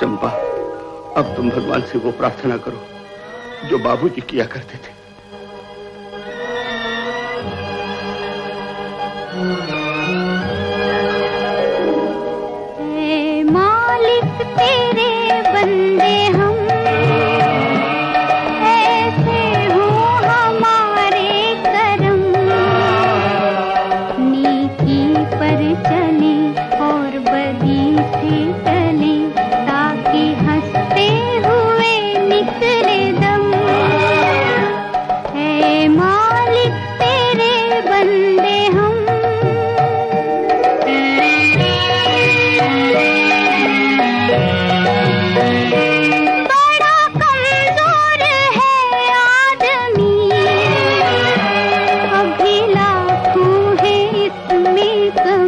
चंपा, अब तुम भगवान से वो प्रार्थना करो, जो बाबूजी किया करते थे। मालिक, तेरे बंदे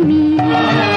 me.